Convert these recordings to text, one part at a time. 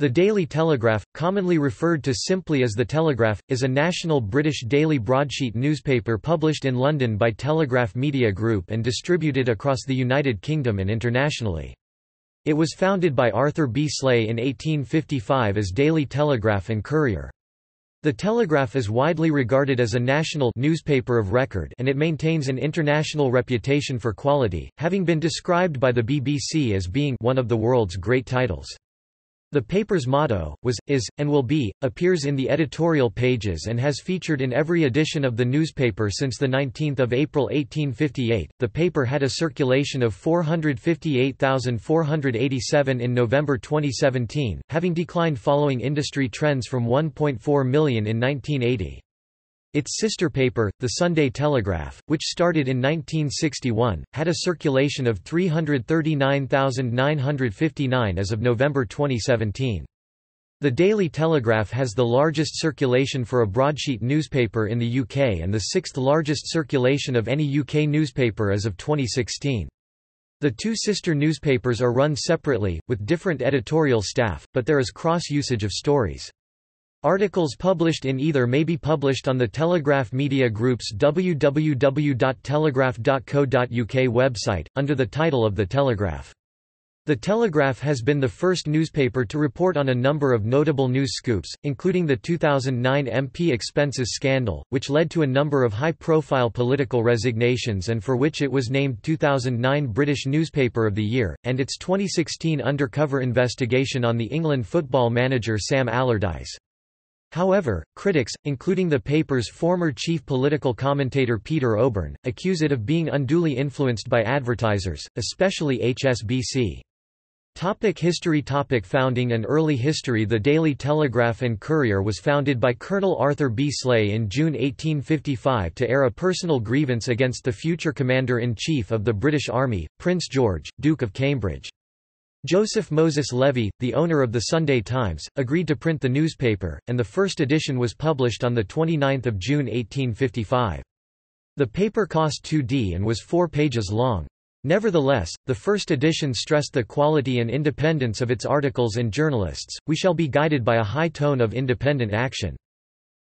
The Daily Telegraph, commonly referred to simply as The Telegraph, is a national British daily broadsheet newspaper published in London by Telegraph Media Group and distributed across the United Kingdom and internationally. It was founded by Arthur B. Sleigh in 1855 as Daily Telegraph and Courier. The Telegraph is widely regarded as a national newspaper of record and it maintains an international reputation for quality, having been described by the BBC as being one of the world's great titles. The paper's motto, was, is, and will be, appears in the editorial pages and has featured in every edition of the newspaper since 19 April 1858. The paper had a circulation of 458,487 in November 2017, having declined following industry trends from 1.4 million in 1980. Its sister paper, the Sunday Telegraph, which started in 1961, had a circulation of 339,959 as of November 2017. The Daily Telegraph has the largest circulation for a broadsheet newspaper in the UK and the sixth largest circulation of any UK newspaper as of 2016. The two sister newspapers are run separately, with different editorial staff, but there is cross-usage of stories. Articles published in either may be published on the Telegraph Media Group's www.telegraph.co.uk website, under the title of The Telegraph. The Telegraph has been the first newspaper to report on a number of notable news scoops, including the 2009 MP expenses scandal, which led to a number of high-profile political resignations and for which it was named 2009 British Newspaper of the Year, and its 2016 undercover investigation on the England football manager Sam Allardyce. However, critics, including the paper's former chief political commentator Peter Oborne, accuse it of being unduly influenced by advertisers, especially HSBC. Topic history Topic Founding and early history The Daily Telegraph and Courier was founded by Colonel Arthur B. Sleigh in June 1855 to air a personal grievance against the future Commander-in-Chief of the British Army, Prince George, Duke of Cambridge. Joseph Moses Levy, the owner of the Sunday Times, agreed to print the newspaper, and the first edition was published on 29 June 1855. The paper cost 2d and was four pages long. Nevertheless, the first edition stressed the quality and independence of its articles and journalists, we shall be guided by a high tone of independent action.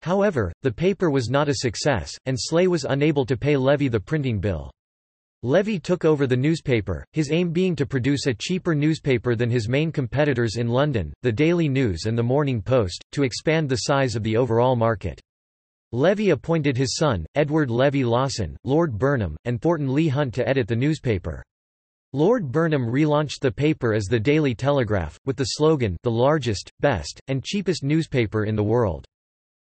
However, the paper was not a success, and Sleigh was unable to pay Levy the printing bill. Levy took over the newspaper, his aim being to produce a cheaper newspaper than his main competitors in London, the Daily News and the Morning Post, to expand the size of the overall market. Levy appointed his son, Edward Levy Lawson, Lord Burnham, and Thornton Leigh Hunt to edit the newspaper. Lord Burnham relaunched the paper as the Daily Telegraph, with the slogan the largest, best, and cheapest newspaper in the world.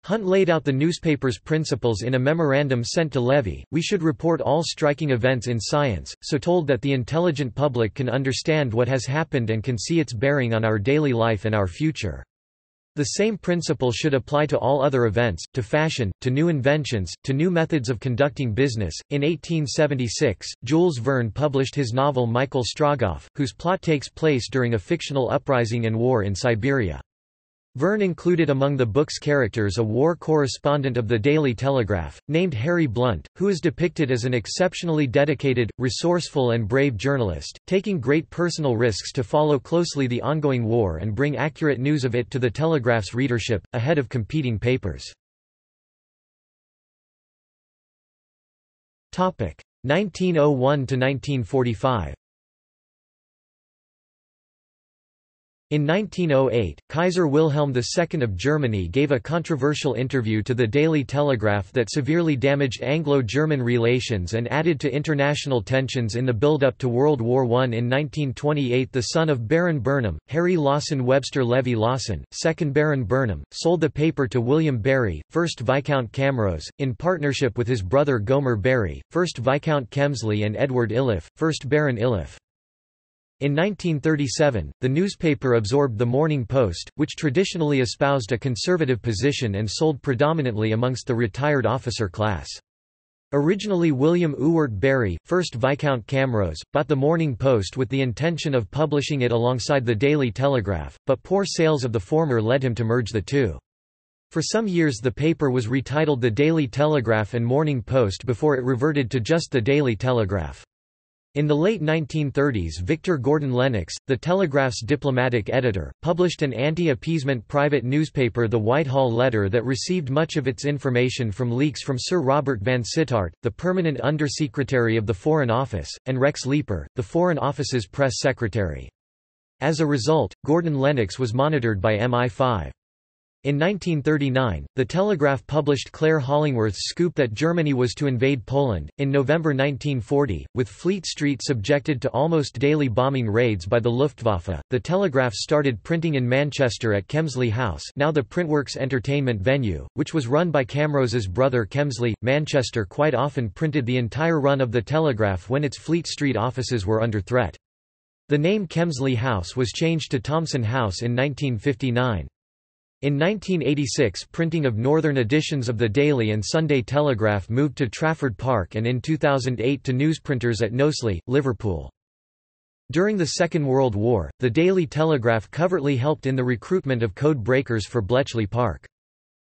Hunt laid out the newspaper's principles in a memorandum sent to Levy, we should report all striking events in science, so told that the intelligent public can understand what has happened and can see its bearing on our daily life and our future. The same principle should apply to all other events, to fashion, to new inventions, to new methods of conducting business. In 1876, Jules Verne published his novel Michael Strogoff, whose plot takes place during a fictional uprising and war in Siberia. Verne included among the book's characters a war correspondent of the Daily Telegraph, named Harry Blunt, who is depicted as an exceptionally dedicated, resourceful and brave journalist, taking great personal risks to follow closely the ongoing war and bring accurate news of it to the Telegraph's readership, ahead of competing papers. 1901–1945 In 1908, Kaiser Wilhelm II of Germany gave a controversial interview to the Daily Telegraph that severely damaged Anglo-German relations and added to international tensions in the build-up to World War I. In 1928 the son of Baron Burnham, Harry Lawson Webster Levy Lawson, 2nd Baron Burnham, sold the paper to William Berry, 1st Viscount Camrose, in partnership with his brother Gomer Berry, 1st Viscount Kemsley and Edward Iliffe, 1st Baron Iliffe. In 1937, the newspaper absorbed the Morning Post, which traditionally espoused a conservative position and sold predominantly amongst the retired officer class. Originally William Ewart Berry, 1st Viscount Camrose, bought the Morning Post with the intention of publishing it alongside the Daily Telegraph, but poor sales of the former led him to merge the two. For some years the paper was retitled the Daily Telegraph and Morning Post before it reverted to just the Daily Telegraph. In the late 1930s Victor Gordon Lennox, the Telegraph's diplomatic editor, published an anti-appeasement private newspaper The Whitehall Letter that received much of its information from leaks from Sir Robert Vansittart, the permanent Under-Secretary of the Foreign Office, and Rex Leeper, the Foreign Office's press secretary. As a result, Gordon Lennox was monitored by MI5. In 1939, The Telegraph published Clare Hollingworth's scoop that Germany was to invade Poland. In November 1940, with Fleet Street subjected to almost daily bombing raids by the Luftwaffe, The Telegraph started printing in Manchester at Kemsley House, now the Printworks entertainment venue, which was run by Camrose's brother Kemsley. Manchester quite often printed the entire run of The Telegraph when its Fleet Street offices were under threat. The name Kemsley House was changed to Thomson House in 1959. In 1986 printing of northern editions of the Daily and Sunday Telegraph moved to Trafford Park and in 2008 to newsprinters at Knowsley, Liverpool. During the Second World War, the Daily Telegraph covertly helped in the recruitment of code breakers for Bletchley Park.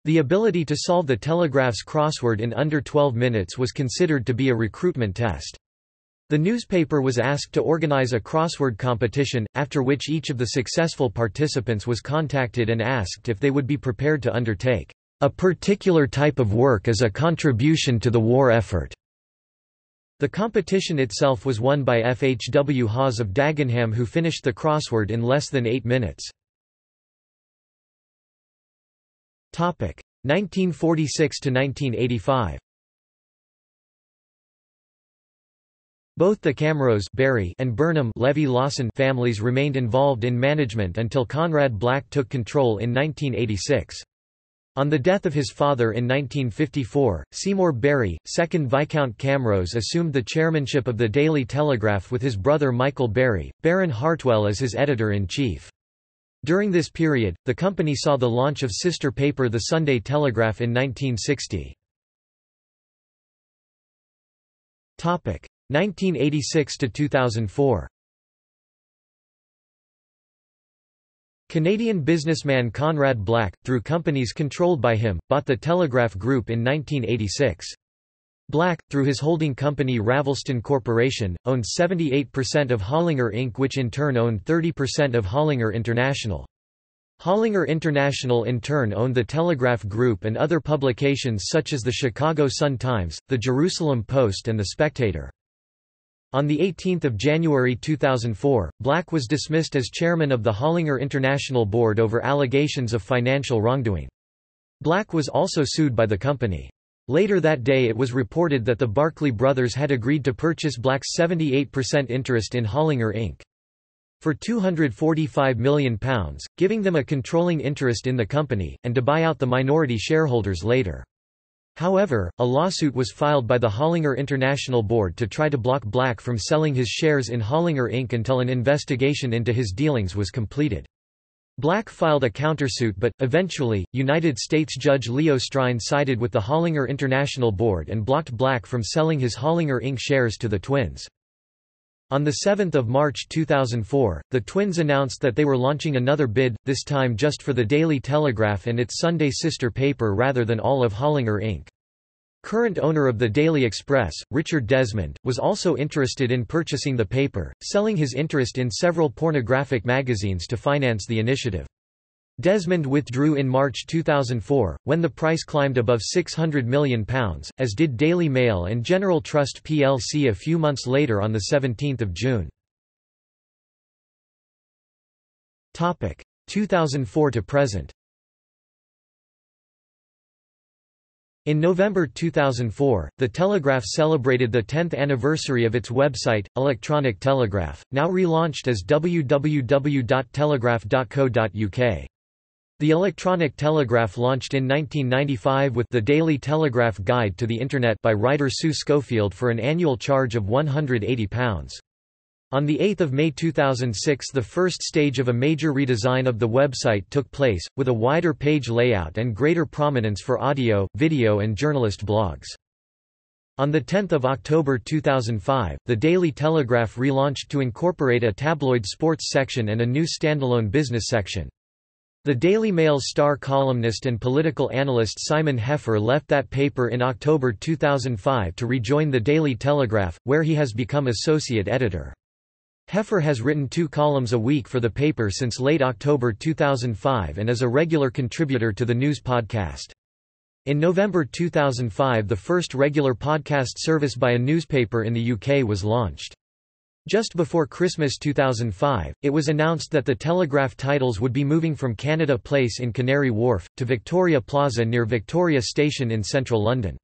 The ability to solve the Telegraph's crossword in under 12 minutes was considered to be a recruitment test. The newspaper was asked to organize a crossword competition, after which each of the successful participants was contacted and asked if they would be prepared to undertake a particular type of work as a contribution to the war effort. The competition itself was won by F. H. W. Hawes of Dagenham who finished the crossword in less than eight minutes. 1946 Both the Camrose Berry and Burnham Levy Lawson families remained involved in management until Conrad Black took control in 1986. On the death of his father in 1954, Seymour Berry, 2nd Viscount Camrose assumed the chairmanship of the Daily Telegraph with his brother Michael Berry, Baron Hartwell as his editor-in-chief. During this period, the company saw the launch of sister paper The Sunday Telegraph in 1960. 1986 to 2004. Canadian businessman Conrad Black, through companies controlled by him, bought the Telegraph Group in 1986. Black, through his holding company Ravelston Corporation, owned 78% of Hollinger Inc. which in turn owned 30% of Hollinger International. Hollinger International in turn owned the Telegraph Group and other publications such as the Chicago Sun-Times, the Jerusalem Post and the Spectator. On 18 January 2004, Black was dismissed as chairman of the Hollinger International Board over allegations of financial wrongdoing. Black was also sued by the company. Later that day it was reported that the Barclay brothers had agreed to purchase Black's 78% interest in Hollinger Inc. for £245 million, giving them a controlling interest in the company, and to buy out the minority shareholders later. However, a lawsuit was filed by the Hollinger International Board to try to block Black from selling his shares in Hollinger Inc. until an investigation into his dealings was completed. Black filed a countersuit but, eventually, United States Judge Leo Strine sided with the Hollinger International Board and blocked Black from selling his Hollinger Inc. shares to the twins. On 7 March 2004, the twins announced that they were launching another bid, this time just for the Daily Telegraph and its Sunday sister paper rather than all of Hollinger Inc. Current owner of the Daily Express, Richard Desmond, was also interested in purchasing the paper, selling his interest in several pornographic magazines to finance the initiative. Desmond withdrew in March 2004, when the price climbed above £600 million, as did Daily Mail and General Trust plc a few months later on 17 June. 2004 to present In November 2004, The Telegraph celebrated the 10th anniversary of its website, Electronic Telegraph, now relaunched as www.telegraph.co.uk. The Electronic Telegraph launched in 1995 with The Daily Telegraph Guide to the Internet by writer Sue Schofield for an annual charge of £180. On 8 May 2006 the first stage of a major redesign of the website took place, with a wider page layout and greater prominence for audio, video and journalist blogs. On 10 October 2005, the Daily Telegraph relaunched to incorporate a tabloid sports section and a new standalone business section. The Daily Mail's star columnist and political analyst Simon Heffer left that paper in October 2005 to rejoin the Daily Telegraph, where he has become associate editor. Heffer has written two columns a week for the paper since late October 2005 and is a regular contributor to the news podcast. In November 2005 the first regular podcast service by a newspaper in the UK was launched. Just before Christmas 2005, it was announced that the Telegraph titles would be moving from Canada Place in Canary Wharf, to Victoria Plaza near Victoria Station in central London.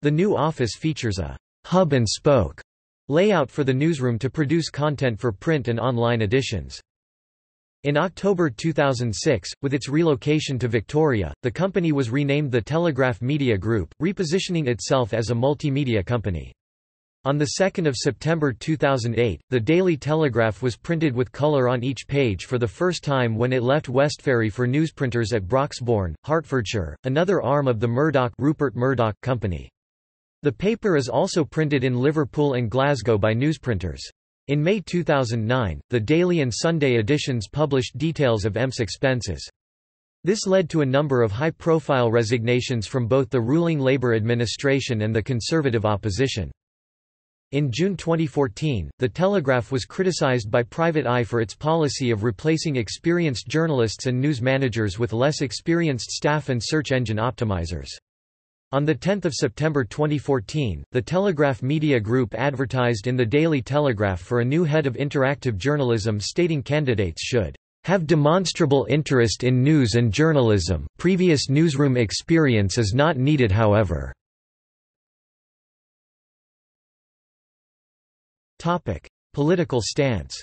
The new office features a hub and spoke layout for the newsroom to produce content for print and online editions. In October 2006, with its relocation to Victoria, the company was renamed the Telegraph Media Group, repositioning itself as a multimedia company. On 2 September 2008, the Daily Telegraph was printed with colour on each page for the first time when it left Westferry for newsprinters at Broxbourne, Hertfordshire, another arm of the Murdoch Rupert Murdoch Company. The paper is also printed in Liverpool and Glasgow by newsprinters. In May 2009, the daily and Sunday editions published details of EMP's expenses. This led to a number of high-profile resignations from both the ruling Labour administration and the Conservative opposition. In June 2014, The Telegraph was criticised by Private Eye for its policy of replacing experienced journalists and news managers with less experienced staff and search engine optimizers. On 10 September 2014, the Telegraph Media Group advertised in the Daily Telegraph for a new head of interactive journalism stating candidates should have demonstrable interest in news and journalism previous newsroom experience is not needed however. Topic: Political stance.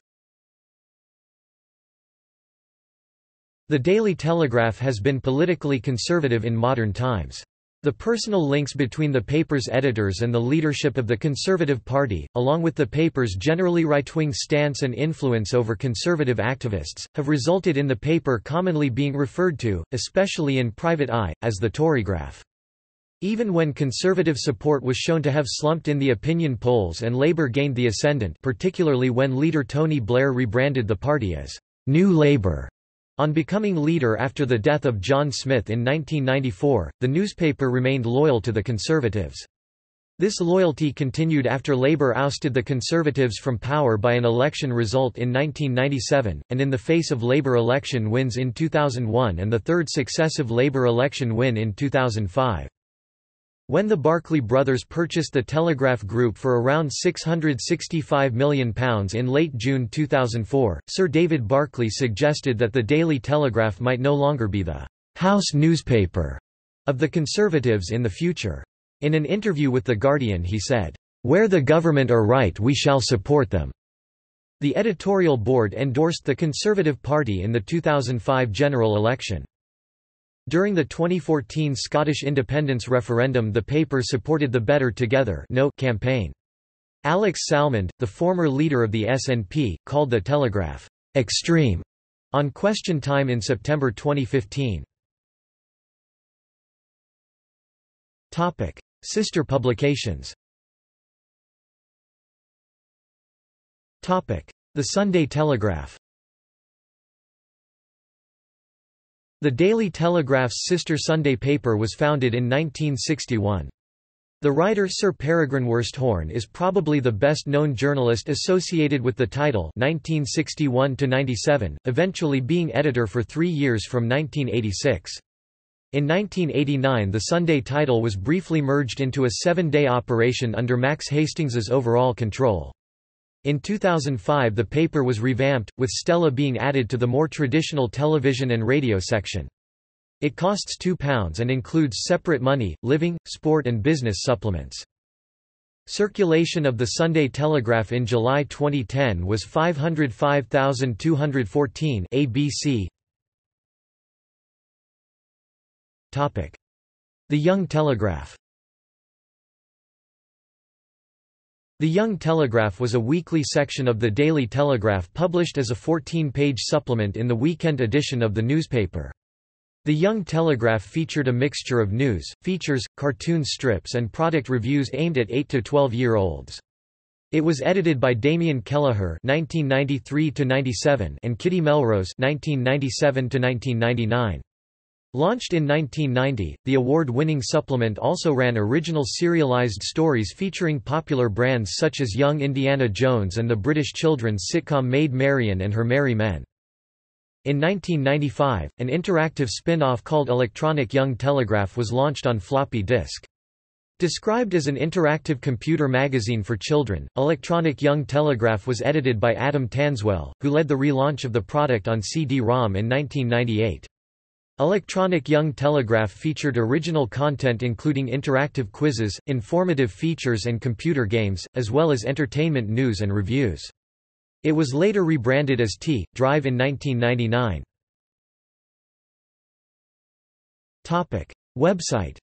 The Daily Telegraph has been politically conservative in modern times. The personal links between the paper's editors and the leadership of the Conservative Party, along with the paper's generally right-wing stance and influence over conservative activists, have resulted in the paper commonly being referred to, especially in private eye, as the Torygraph. Even when conservative support was shown to have slumped in the opinion polls and Labour gained the ascendant particularly when leader Tony Blair rebranded the party as New Labour. On becoming leader after the death of John Smith in 1994, the newspaper remained loyal to the Conservatives. This loyalty continued after Labour ousted the Conservatives from power by an election result in 1997, and in the face of Labour election wins in 2001 and the third successive Labour election win in 2005. When the Barclay brothers purchased the Telegraph Group for around £665 million in late June 2004, Sir David Barclay suggested that the Daily Telegraph might no longer be the «house newspaper» of the Conservatives in the future. In an interview with The Guardian he said, "...where the government are right we shall support them." The editorial board endorsed the Conservative Party in the 2005 general election. During the 2014 Scottish independence referendum the paper supported the Better Together no campaign. Alex Salmond, the former leader of the SNP, called the Telegraph, "...extreme", on Question Time in September 2015. Topic: Sister publications Topic: The Sunday Telegraph The Daily Telegraph's sister Sunday paper was founded in 1961. The writer Sir Peregrine Worsthorne is probably the best-known journalist associated with the title 1961–97, eventually being editor for three years from 1986. In 1989 the Sunday title was briefly merged into a seven-day operation under Max Hastings's overall control. In 2005 the paper was revamped, with Stella being added to the more traditional television and radio section. It costs £2 and includes separate money, living, sport and business supplements. Circulation of the Sunday Telegraph in July 2010 was 505,214 ABC. The Young Telegraph The Young Telegraph was a weekly section of the Daily Telegraph published as a 14-page supplement in the weekend edition of the newspaper. The Young Telegraph featured a mixture of news, features, cartoon strips and product reviews aimed at 8 to 12-year-olds. It was edited by Damien Kelleher (1993–97) and Kitty Melrose (1997–1999). Launched in 1990, the award-winning supplement also ran original serialized stories featuring popular brands such as Young Indiana Jones and the British children's sitcom Maid Marian and Her Merry Men. In 1995, an interactive spin-off called Electronic Young Telegraph was launched on floppy disk. Described as an interactive computer magazine for children, Electronic Young Telegraph was edited by Adam Tanswell, who led the relaunch of the product on CD-ROM in 1998. Electronic Young Telegraph featured original content including interactive quizzes, informative features and computer games, as well as entertainment news and reviews. It was later rebranded as T, Drive in 1999. Website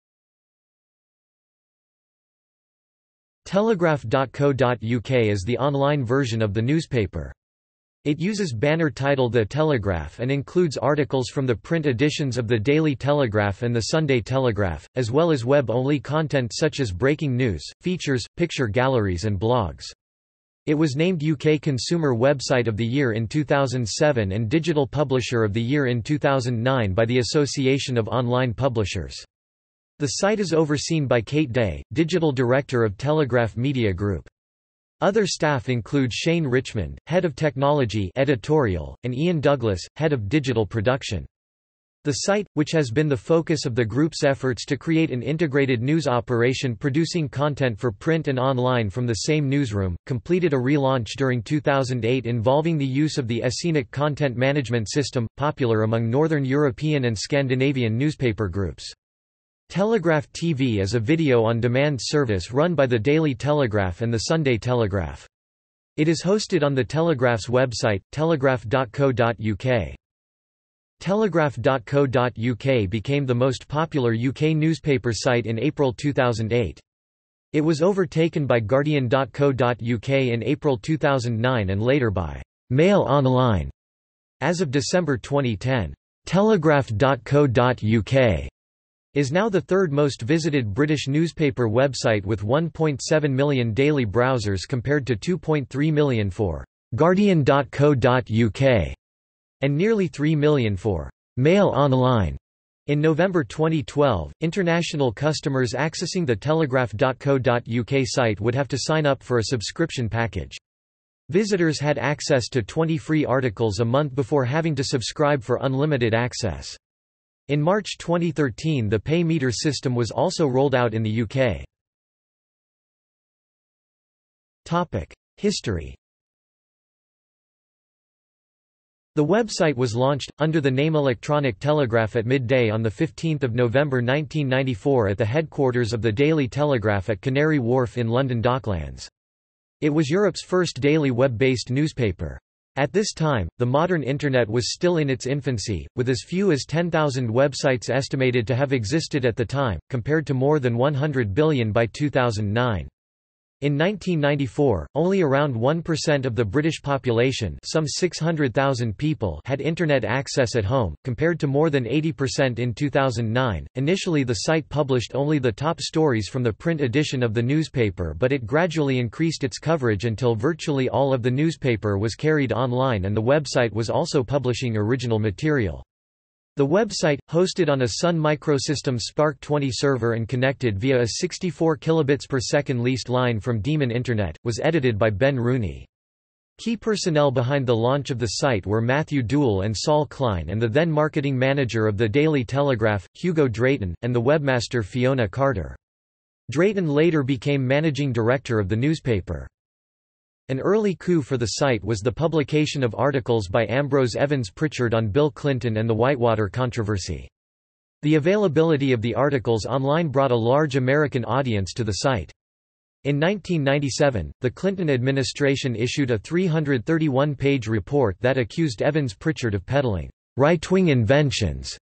Telegraph.co.uk is the online version of the newspaper. It uses banner title The Telegraph and includes articles from the print editions of the Daily Telegraph and the Sunday Telegraph, as well as web-only content such as breaking news, features, picture galleries and blogs. It was named UK Consumer Website of the Year in 2007 and Digital Publisher of the Year in 2009 by the Association of Online Publishers. The site is overseen by Kate Day, Digital Director of Telegraph Media Group. Other staff include Shane Richmond, Head of Technology editorial, and Ian Douglas, Head of Digital Production. The site, which has been the focus of the group's efforts to create an integrated news operation producing content for print and online from the same newsroom, completed a relaunch during 2008 involving the use of the Escenic content management system, popular among Northern European and Scandinavian newspaper groups. Telegraph TV is a video-on-demand service run by the Daily Telegraph and the Sunday Telegraph. It is hosted on the Telegraph's website, telegraph.co.uk. Telegraph.co.uk became the most popular UK newspaper site in April 2008. It was overtaken by Guardian.co.uk in April 2009 and later by Mail Online. As of December 2010, Telegraph.co.uk is now the third most visited British newspaper website with 1.7 million daily browsers compared to 2.3 million for Guardian.co.uk and nearly 3 million for Mail Online. In November 2012, international customers accessing the telegraph.co.uk site would have to sign up for a subscription package. Visitors had access to 20 free articles a month before having to subscribe for unlimited access. In March 2013 the pay meter system was also rolled out in the UK. History The website was launched, under the name Electronic Telegraph at midday on 15 November 1994 at the headquarters of the Daily Telegraph at Canary Wharf in London Docklands. It was Europe's first daily web-based newspaper. At this time, the modern Internet was still in its infancy, with as few as 10,000 websites estimated to have existed at the time, compared to more than 100 billion by 2009. In 1994, only around 1% of the British population some 600,000 people had Internet access at home, compared to more than 80% in 2009. Initially the site published only the top stories from the print edition of the newspaper but it gradually increased its coverage until virtually all of the newspaper was carried online and the website was also publishing original material. The website, hosted on a Sun Microsystems SPARC 20 server and connected via a 64 kilobits per second leased line from Demon Internet, was edited by Ben Rooney. Key personnel behind the launch of the site were Matthew Doull and Saul Klein and the then marketing manager of the Daily Telegraph, Hugo Drayton, and the webmaster Fiona Carter. Drayton later became managing director of the newspaper. An early coup for the site was the publication of articles by Ambrose Evans Pritchard on Bill Clinton and the Whitewater controversy. The availability of the articles online brought a large American audience to the site. In 1997, the Clinton administration issued a 331-page report that accused Evans Pritchard of peddling right-wing inventions.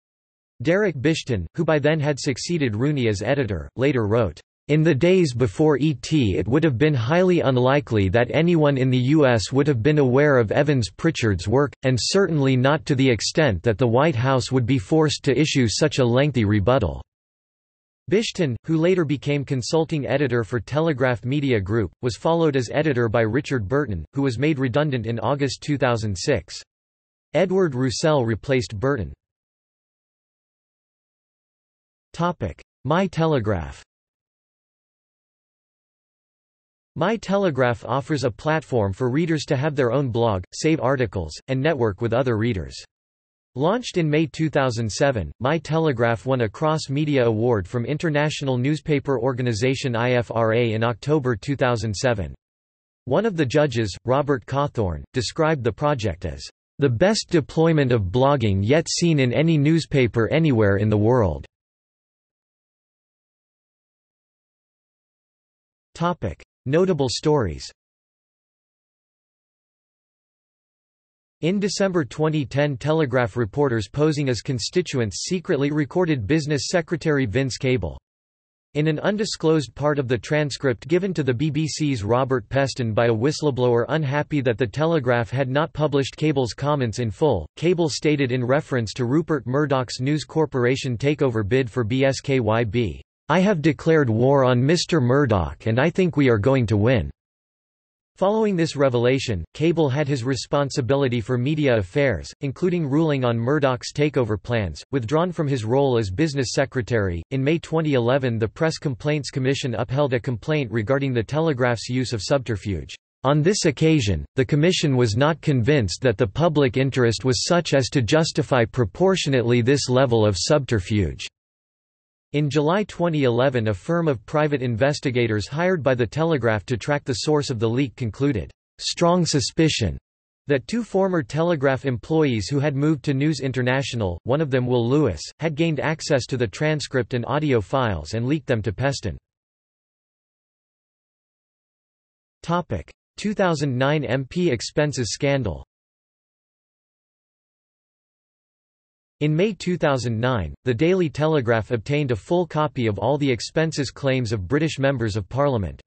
Derek Bishton, who by then had succeeded Rooney as editor, later wrote, in the days before ET it would have been highly unlikely that anyone in the U.S. would have been aware of Evans Pritchard's work, and certainly not to the extent that the White House would be forced to issue such a lengthy rebuttal. Bishton, who later became consulting editor for Telegraph Media Group, was followed as editor by Richard Burton, who was made redundant in August 2006. Edward Roussel replaced Burton. My Telegraph My Telegraph offers a platform for readers to have their own blog, save articles, and network with other readers. Launched in May 2007, My Telegraph won a Cross Media Award from international newspaper organization IFRA in October 2007. One of the judges, Robert Cawthorne, described the project as the best deployment of blogging yet seen in any newspaper anywhere in the world. Notable stories In December 2010 Telegraph reporters posing as constituents secretly recorded Business Secretary Vince Cable. In an undisclosed part of the transcript given to the BBC's Robert Peston by a whistleblower unhappy that the Telegraph had not published Cable's comments in full, Cable stated in reference to Rupert Murdoch's News Corporation takeover bid for BSKYB, "'I have declared war on Mr. Murdoch and I think we are going to win.' Following this revelation, Cable had his responsibility for media affairs, including ruling on Murdoch's takeover plans, withdrawn from his role as business secretary. In May 2011, the Press Complaints Commission upheld a complaint regarding the Telegraph's use of subterfuge. On this occasion, the Commission was not convinced that the public interest was such as to justify proportionately this level of subterfuge. In July 2011 a firm of private investigators hired by The Telegraph to track the source of the leak concluded, "...strong suspicion." that two former Telegraph employees who had moved to News International, one of them Will Lewis, had gained access to the transcript and audio files and leaked them to Peston. 2009 MP expenses scandal In May 2009, the Daily Telegraph obtained a full copy of all the expenses claims of British members of Parliament.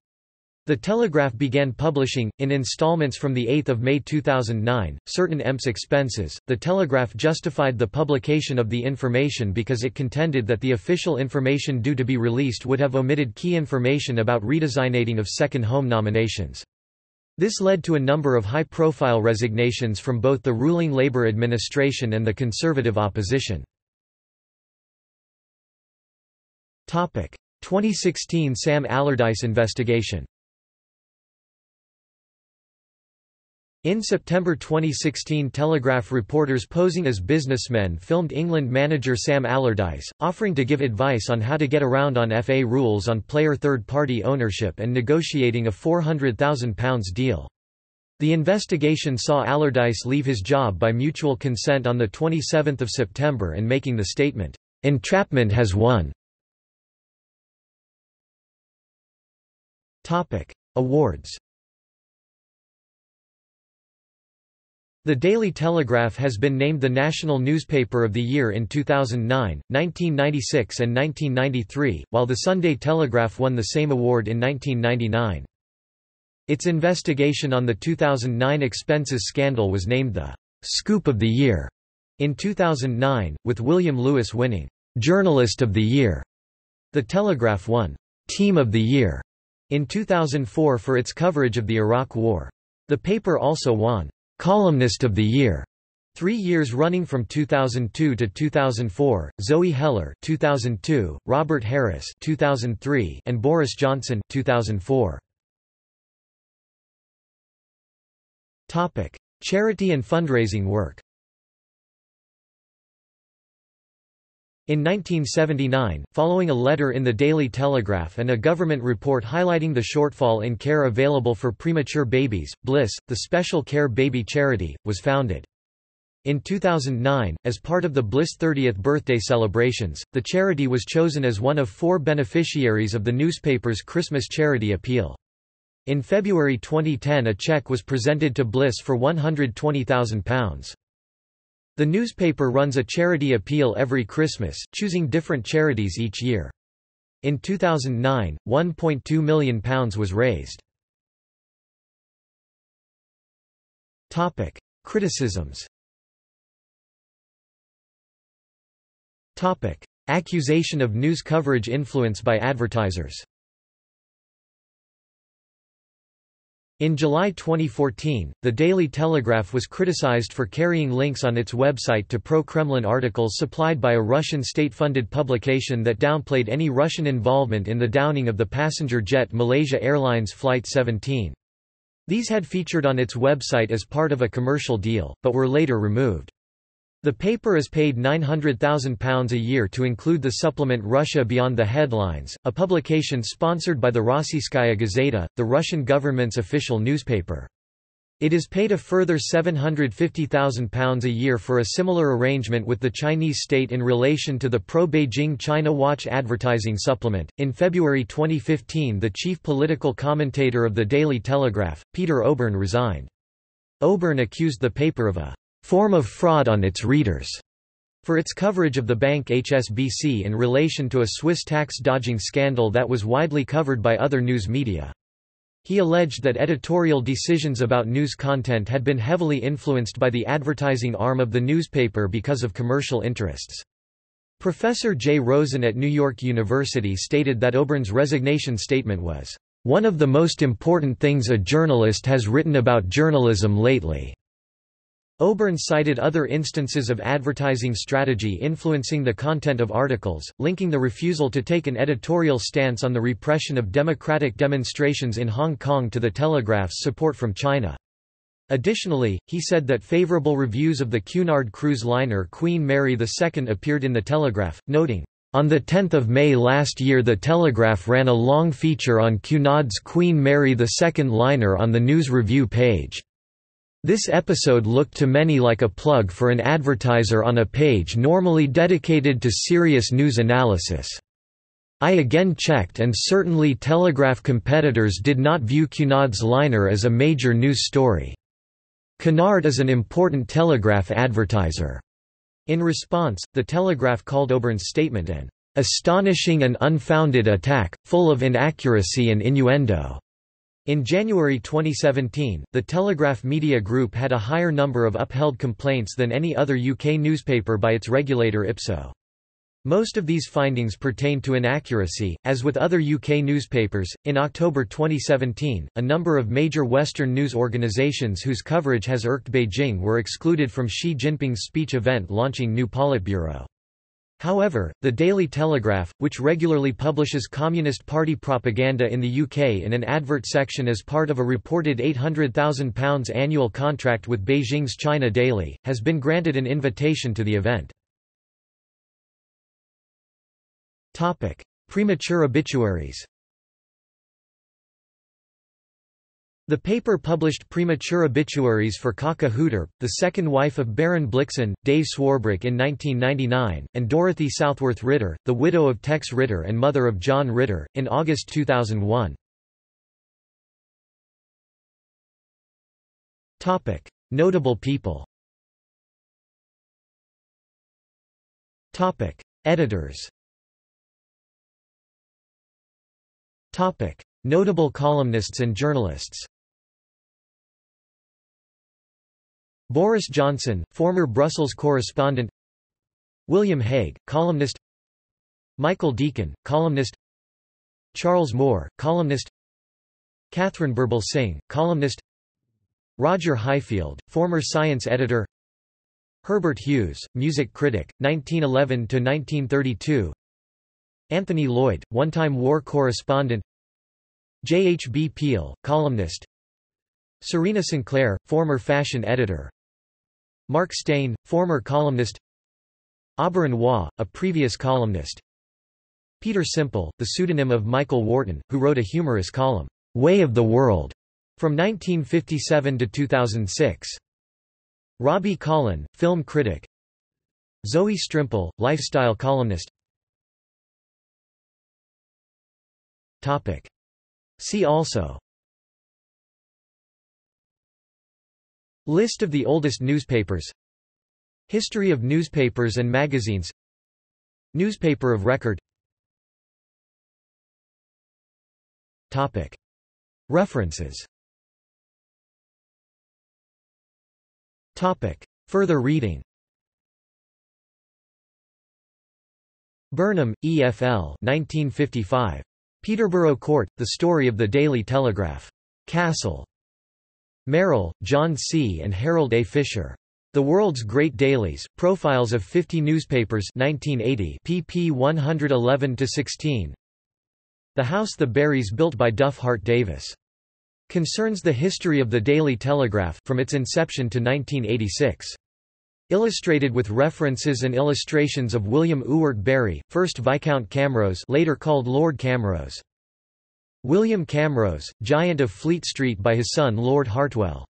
The Telegraph began publishing, in instalments from 8 May 2009, certain EMPS expenses. The Telegraph justified the publication of the information because it contended that the official information due to be released would have omitted key information about redesignating of second home nominations. This led to a number of high-profile resignations from both the ruling Labour administration and the Conservative opposition. 2016 Sam Allardyce investigation In September 2016 Telegraph reporters posing as businessmen filmed England manager Sam Allardyce, offering to give advice on how to get around on FA rules on player third-party ownership and negotiating a £400,000 deal. The investigation saw Allardyce leave his job by mutual consent on 27 September and making the statement, "'Entrapment has won'". Awards The Daily Telegraph has been named the National Newspaper of the Year in 2009, 1996 and 1993, while the Sunday Telegraph won the same award in 1999. Its investigation on the 2009 expenses scandal was named the «Scoop of the Year» in 2009, with William Lewis winning «Journalist of the Year». The Telegraph won «Team of the Year» in 2004 for its coverage of the Iraq War. The paper also won Columnist of the Year Three years running from 2002 to 2004, Zoe Heller 2002, Robert Harris 2003, and Boris Johnson 2004. Topic: Charity and fundraising work. In 1979, following a letter in the Daily Telegraph and a government report highlighting the shortfall in care available for premature babies, Bliss, the special care baby charity, was founded. In 2009, as part of the Bliss 30th birthday celebrations, the charity was chosen as one of four beneficiaries of the newspaper's Christmas charity appeal. In February 2010 a check was presented to Bliss for £120,000. The newspaper runs a charity appeal every Christmas, choosing different charities each year. In 2009, £1.2 million was raised. Criticisms Topic. Accusation of news coverage influence by advertisers In July 2014, the Daily Telegraph was criticized for carrying links on its website to pro-Kremlin articles supplied by a Russian state-funded publication that downplayed any Russian involvement in the downing of the passenger jet Malaysia Airlines Flight 17. These had featured on its website as part of a commercial deal, but were later removed. The paper is paid £900,000 a year to include the supplement Russia Beyond the Headlines, a publication sponsored by the Rossiyskaya Gazeta, the Russian government's official newspaper. It is paid a further £750,000 a year for a similar arrangement with the Chinese state in relation to the pro Beijing China Watch advertising supplement. In February 2015, the chief political commentator of the Daily Telegraph, Peter Oborne, resigned. Oborne accused the paper of a form of fraud on its readers for its coverage of the bank HSBC in relation to a Swiss tax-dodging scandal that was widely covered by other news media. He alleged that editorial decisions about news content had been heavily influenced by the advertising arm of the newspaper because of commercial interests. Professor Jay Rosen at New York University stated that Oborne's resignation statement was, "...one of the most important things a journalist has written about journalism lately." Oborne cited other instances of advertising strategy influencing the content of articles, linking the refusal to take an editorial stance on the repression of democratic demonstrations in Hong Kong to the Telegraph's support from China. Additionally, he said that favorable reviews of the Cunard cruise liner Queen Mary II appeared in the Telegraph, noting, on 10 May last year the Telegraph ran a long feature on Cunard's Queen Mary II liner on the News Review page. This episode looked to many like a plug for an advertiser on a page normally dedicated to serious news analysis. I again checked and certainly Telegraph competitors did not view Cunard's liner as a major news story. Cunard is an important Telegraph advertiser. In response, the Telegraph called Oborne's statement an astonishing and unfounded attack, full of inaccuracy and innuendo. In January 2017, the Telegraph Media Group had a higher number of upheld complaints than any other UK newspaper by its regulator IPSO. Most of these findings pertain to inaccuracy. As with other UK newspapers, in October 2017, a number of major Western news organisations whose coverage has irked Beijing were excluded from Xi Jinping's speech event launching new Politburo. However, the Daily Telegraph, which regularly publishes Communist Party propaganda in the UK in an advert section as part of a reported £800,000 annual contract with Beijing's China Daily, has been granted an invitation to the event. Premature obituaries The paper published premature obituaries for Cockie Hoogterp, the second wife of Baron Blixen, Dave Swarbrick in 1999, and Dorothy Southworth Ritter, the widow of Tex Ritter and mother of John Ritter, in August 2001. Notable people Editors Notable columnists and journalists Boris Johnson, former Brussels correspondent. William Hague, columnist. Michael Deacon, columnist. Charles Moore, columnist. Catherine Birbalsingh, columnist. Roger Highfield, former science editor. Herbert Hughes, music critic, 1911–1932 Anthony Lloyd, one-time war correspondent. J. H. B. Peel, columnist. Serena Sinclair, former fashion editor Mark Steyn, former columnist. Auberon Waugh, a previous columnist. Peter Simple, the pseudonym of Michael Wharton, who wrote a humorous column, Way of the World, from 1957 to 2006. Robbie Collin, film critic. Zoe Strimpel, lifestyle columnist. Topic. See also List of the oldest newspapers History of newspapers and magazines Newspaper of record Topic. References Topic. Further reading Burnham, E.F.L. 1955. Peterborough Court, The Story of the Daily Telegraph. Castle. Merrill, John C. and Harold A. Fisher. The World's Great Dailies, Profiles of 50 Newspapers 1980 pp 111–16 The House The Berrys built by Duff Hart Davis. Concerns the history of the Daily Telegraph from its inception to 1986. Illustrated with references and illustrations of William Ewart Berry, 1st Viscount Camrose later called Lord Camrose. William Camrose, Giant of Fleet Street by his son Lord Hartwell.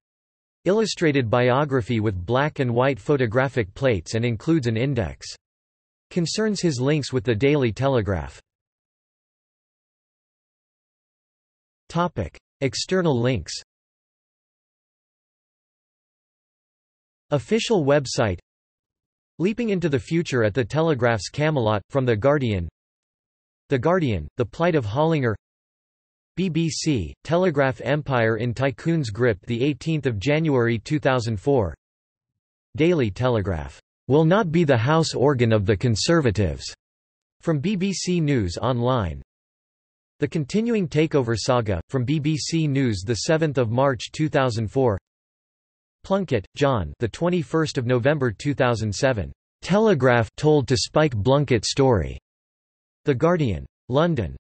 Illustrated biography with black and white photographic plates and includes an index. Concerns his links with the Daily Telegraph. External links Official website Leaping into the Future at the Telegraph's Camelot, from The Guardian The Guardian, The Plight of Hollinger BBC, Telegraph Empire in Tycoon's Grip 18 January 2004 Daily Telegraph, "...will not be the house organ of the Conservatives", from BBC News Online The Continuing Takeover Saga, from BBC News 7 March 2004 Plunkett, John the 21st of November 2007. Telegraph told to Spike Blunkett story. The Guardian. London.